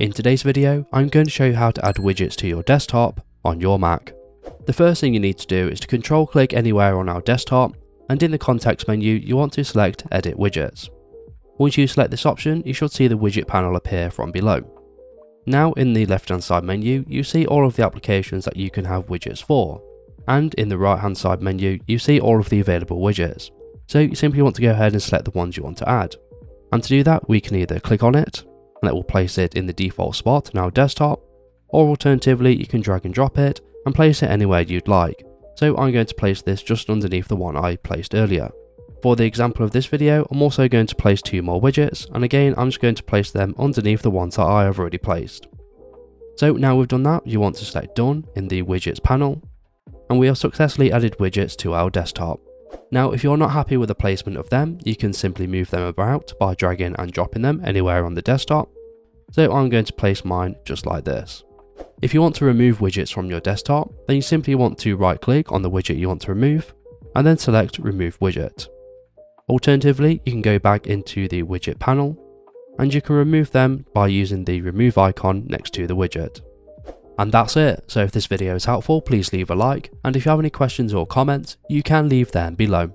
In today's video, I'm going to show you how to add widgets to your desktop on your Mac. The first thing you need to do is to control click anywhere on our desktop and in the context menu you want to select edit widgets. Once you select this option you should see the widget panel appear from below. Now in the left hand side menu you see all of the applications that you can have widgets for and in the right hand side menu you see all of the available widgets. So you simply want to go ahead and select the ones you want to add. And to do that we can either click on it and it will place it in the default spot our desktop, or alternatively you can drag and drop it and place it anywhere you'd like. So I'm going to place this just underneath the one I placed earlier. For the example of this video, I'm also going to place two more widgets, and again I'm just going to place them underneath the ones that I have already placed. So now we've done that, you want to select done in the widgets panel, and we have successfully added widgets to our desktop. Now if you're not happy with the placement of them, you can simply move them about by dragging and dropping them anywhere on the desktop. So I'm going to place mine just like this. If you want to remove widgets from your desktop, then you simply want to right click on the widget you want to remove, and then select remove widget. Alternatively, you can go back into the widget panel, and you can remove them by using the remove icon next to the widget. And that's it, so if this video is helpful please leave a like, and if you have any questions or comments, you can leave them below.